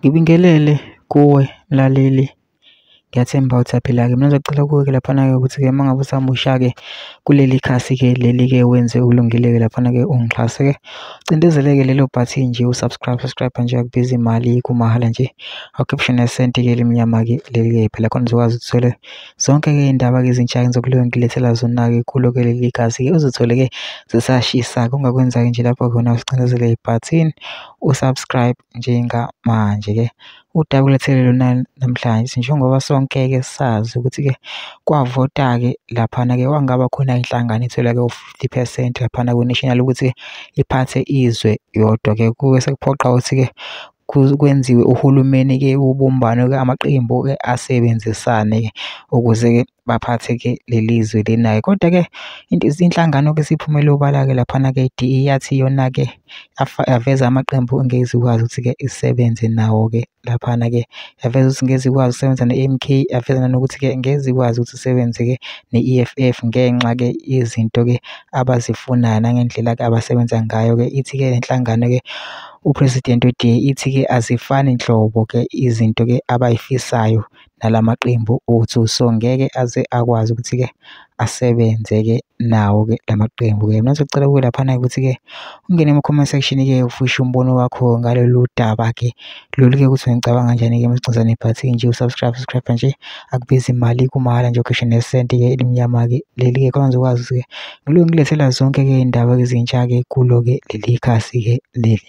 ngibingelele kuwe lalili ngiyathemba uthaphila-ke. Mina ngizocela kuwe-ke laphana-ke ukuthi-ke uma ngabe usamusha-ke kuleli khasi-ke leli-ke wenze ukulungile-ke laphana-ke ungixhase-ke, ucindezele-ke lelo bhathini nje u-subscribe, subscribe nje akubizi imali kumahhala nje, awukhiphi nesenti-ke elimnyama-ke leli-ke phela khona uzokwazi ukuthi uthole zonke-ke iy'ndaba-ke ezintsha-ke engizobe ngilethela zona-ke kulo-ke leli khasi-ke uzithole-ke zisashisa-ke. Ongakwenza-ke nje lapho khona usicindezele ibhathini u-subscribe njengamanje-ke udaba ukulethele lona namhlanje njengoba sonke-ke sazi ukuthi-ke kwavota-ke laphana-ke kwangaba khona inhlangano ithola-ke u-fifty percent laphana ku-national ukuthi-ke iphathe izwe yodwa-ke. Kuke sekuphoqa ukuthi-ke kwenziwe uhulumeni-ke ubumbano-ke amaqembu-ke asebenzisane-ke ukuze-ke baphathe-ke leli zwe lena-ke. Kodwa-ke inhlangano-ke esiphumela obala-ke laphana-ke yathi yona-ke yaveza amaqembu engeke izokwazi ukuthi-ke isebenze nawo-ke laphana-ke yaveza ukuthi ngeke zikwazi ukusebenza ne-M_K yaveza nanokuthi-ke ngeke zikwazi ukuthi isebenze-ke ne-E_F_F ngenxa-ke yezinto-ke abazifunayo nangendlela-ke abasebenza ngayo-ke. Ithi-ke le nhlangano-ke u-president odiye ithi-ke azifani nhlobo-ke izinto-ke abay'fisayo nala maqembu o-two, so ngeke aze akwazi ukuthi-ke asebenze-ke nawo-ke la maqembu-ke. Mina ngizocela kuwe laphana ukuthi-ke ungene ema-comment section-ke ufishe umbono wakho ngalolu daba-ke lolu-ke ukuthi ngicabanga kanjani-ke masicinza nebhathini nje u-subscribe, subscribe nje akubizi imali kumahhala nje ukhishwe nesenti-ke elimnyama-ke leli-ke khona ngizokwazi ukuthi-ke ngilokhu ngilethela zonke-ke iy'ndaba ezintsha-ke kulo-ke leli khasi-ke leli.